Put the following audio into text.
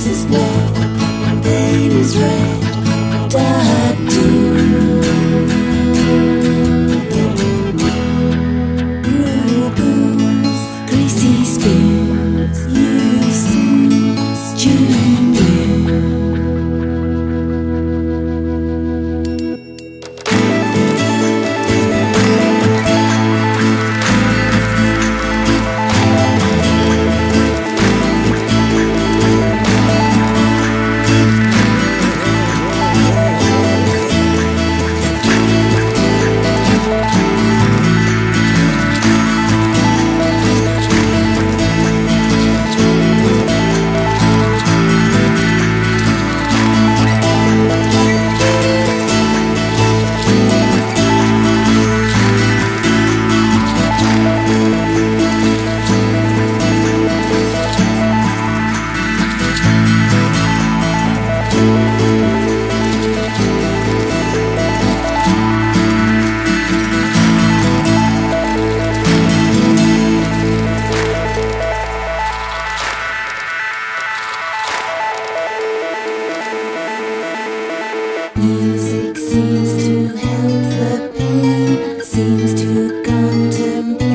this is where contemplate.